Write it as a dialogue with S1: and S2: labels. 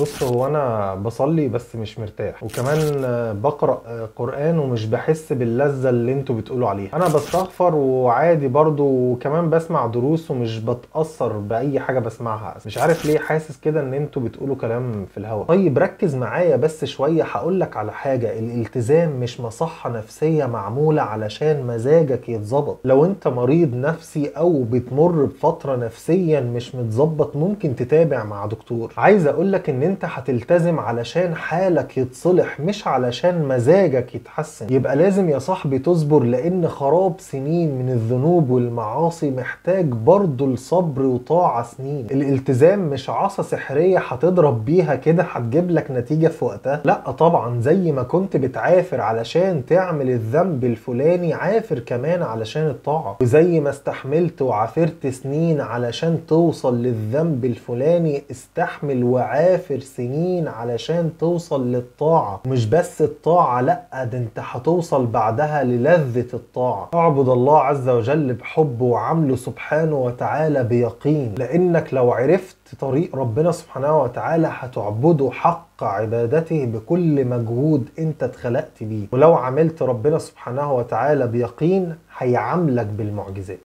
S1: بص هو أنا بصلي بس مش مرتاح. وكمان بقرأ قرآن ومش بحس باللذة اللي أنتوا بتقولوا عليها. أنا بستغفر وعادي برضو وكمان بسمع دروس ومش بتأثر بأي حاجة بسمعها. مش عارف ليه حاسس كده إن أنتوا بتقولوا كلام في الهوا. طيب ركز معايا بس شوية. هقول لك على حاجة الالتزام مش مصحة نفسية معمولة علشان مزاجك يتظبط. لو انت مريض نفسي أو بتمر بفترة نفسيا مش متظبط ممكن تتابع مع دكتور. عايز أقول لك إن أنت هتلتزم علشان حالك يتصلح مش علشان مزاجك يتحسن. يبقى لازم يا صاحبي تصبر لأن خراب سنين من الذنوب والمعاصي محتاج برضه الصبر وطاعة سنين. الالتزام مش عصا سحرية هتضرب بيها كده هتجيب لك نتيجة في وقتها. لا طبعا زي ما كنت بتعافر علشان تعمل الذنب الفلاني عافر كمان علشان الطاعة. وزي ما استحملت وعافرت سنين علشان توصل للذنب الفلاني استحمل وعافر سنين علشان توصل للطاعة. مش بس الطاعة لأ ده انت هتوصل بعدها للذة الطاعة. اعبد الله عز وجل بحب وعمله سبحانه وتعالى بيقين. لأنك لو عرفت طريق ربنا سبحانه وتعالى هتعبده حق عبادته بكل مجهود انت اتخلقت بيه. ولو عملت ربنا سبحانه وتعالى بيقين هيعاملك بالمعجزات.